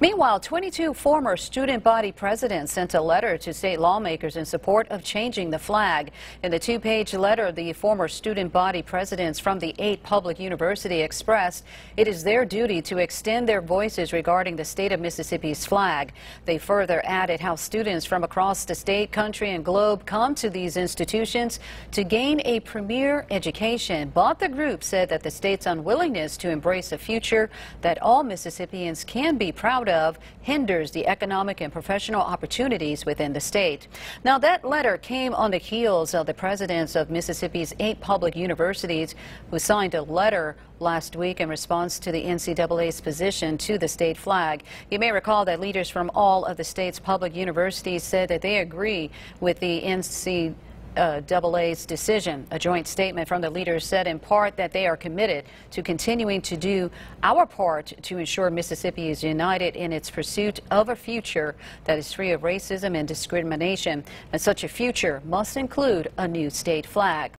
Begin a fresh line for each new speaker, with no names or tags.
Meanwhile, 22 former student body presidents sent a letter to state lawmakers in support of changing the flag. In the two-page letter, the former student body presidents from the eight public university expressed it is their duty to extend their voices regarding the state of Mississippi's flag. They further added how students from across the state, country, and globe come to these institutions to gain a premier education. But the group said that the state's unwillingness to embrace a future that all Mississippians can be proud of hinders the economic and professional opportunities within the state. Now, that letter came on the heels of the presidents of Mississippi's eight public universities who signed a letter last week in response to the NCAA's position to the state flag. You may recall that leaders from all of the state's public universities said that they agree with the NCAA uh, AA's decision. A joint statement from the leaders said in part that they are committed to continuing to do our part to ensure Mississippi is united in its pursuit of a future that is free of racism and discrimination. And such a future must include a new state flag.